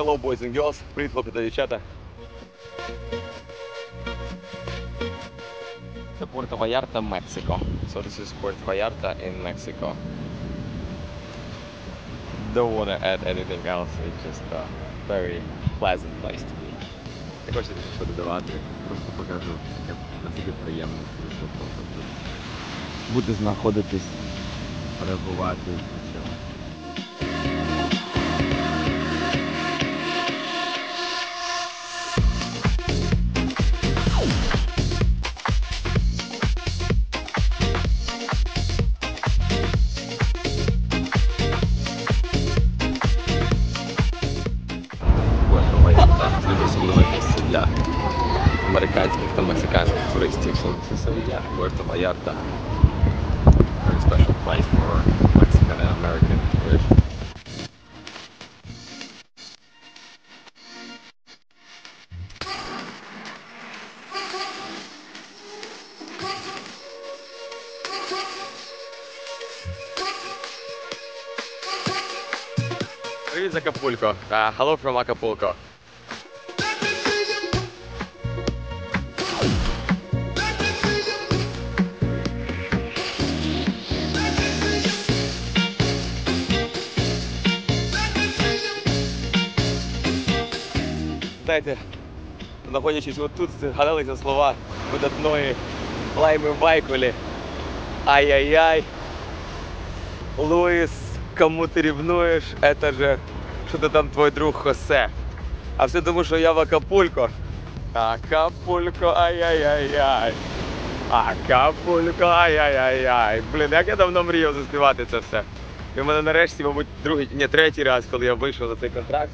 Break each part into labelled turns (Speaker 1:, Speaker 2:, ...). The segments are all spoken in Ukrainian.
Speaker 1: Hello, boys and girls. Привіт, хлопці та дівчата. Це Puerto Vallarta, Mexico. So this is Puerto Vallarta in Mexico. Don't want to add anything else. It's just a very pleasant place to be. Не хочеться нічого додавати. Просто покажу, як наскільки приємно бути знаходитись, перебувати. американських та мексиканських туристів. So this is Sevilla, Puerto Vallarta. Very special place for Mexican and American tourists. Привіт з Акапулько. Uh, hello from Acapulco. Знаєте, знаходячись отут, згадалися слова видатної Лайми Байкулі. Ай-яй-яй. Луїс, кому ти рівнуєш, это же, що ти там твій друг Хосе. А все тому, що я в Акапулько. Акапулько, ай-яй-яй-яй. Акапулько, ай-яй-яй-яй. Блін, як я давно мріяв заспівати це все. І в мене нарешті, мабуть, другий, ні, третій раз, коли я вийшов за цей контракт.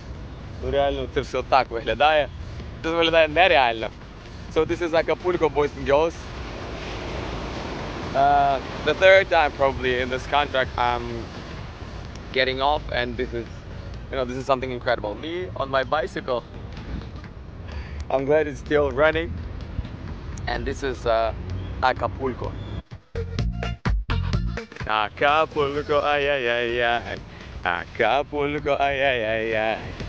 Speaker 1: Ну реально це все так виглядає. Це виглядає нереально. So this is Acapulco, boys and girls. Uh, the third time probably in this contract I'm getting off and this is you know this is something incredible me on my bicycle i'm glad it's still running and this is uh, acapulco acapulco ay ay ay ay acapulco ay ay ay ay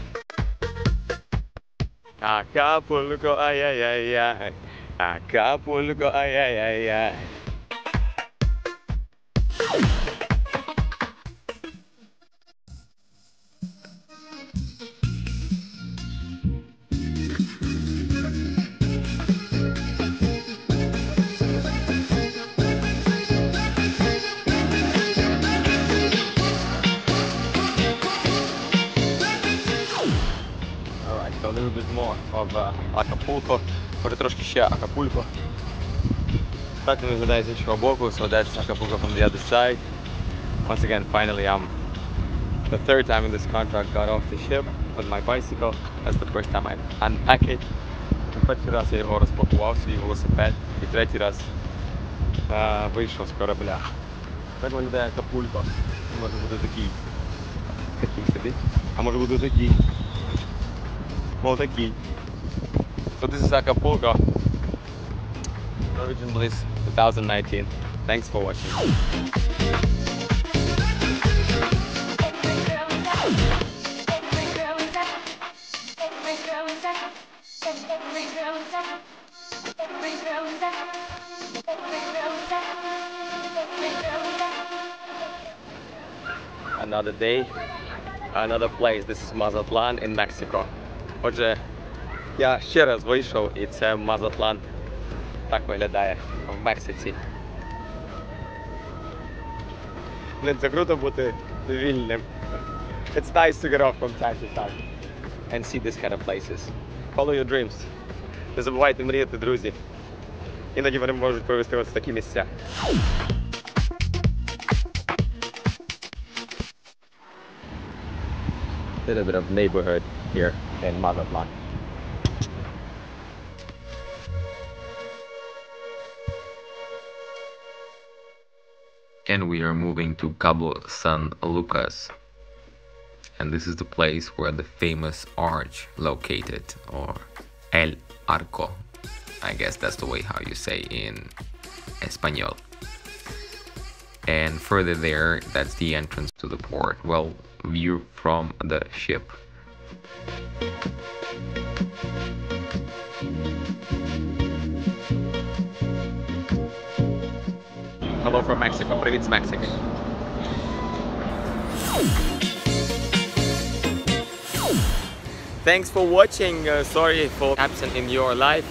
Speaker 1: acapulco ay ay ay ay. Acapulco ay ay ay ay a little bit more of uh, Acapulco. Може трошки ще Acapulco. Так він виглядає з іншого боку, so that's Acapulco from the other side. Once again, finally I'm the third time in this contract got off the ship with my bicycle. That's the first time I unpack it. Перший раз я його розпакував, свій велосипед. І третій раз е, вийшов з корабля. Так виглядає Акапулько. Може бути такий. Такий собі. А може бути такий. Well, thank you. So this is Acapulco. Norwegian Bliss 2019. Thanks for watching. another day, another place. This is Mazatlan in Mexico. Отже, я ще раз вийшов і це Мазатлан. Так виглядає в Мексиці. Блін, це круто бути вільним. It's nice to get off from time to time and see this kind of places. Follow your dreams. Не забувайте мріяти, друзі. Іноді вони можуть привести вас в такі місця. Bit of neighborhood here in Mazatlan.
Speaker 2: and we are moving to Cabo San Lucas. And this is the place where the famous arch located, or El Arco. I guess that's the way how you say in Espanol. And further there, that's the entrance to the port. Well, view from the ship. Hello from Mexico. Привіт з Мексики.
Speaker 1: Thanks for watching. Uh, sorry for absent in your life.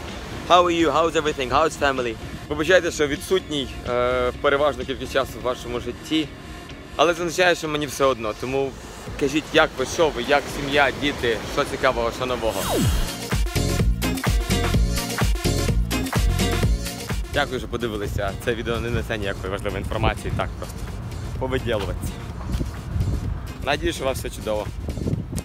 Speaker 1: How are you? How's everything? How's family? Вибачайте, що відсутній е, переважну кількість часу в вашому житті. Але це означає, що мені все одно. Тому кажіть, як ви, що ви, як сім'я, діти, що цікавого, що нового. Дякую, що подивилися. Це відео не несе ніякої важливої інформації, так просто повиділуватися. Надію, що у вас все чудово.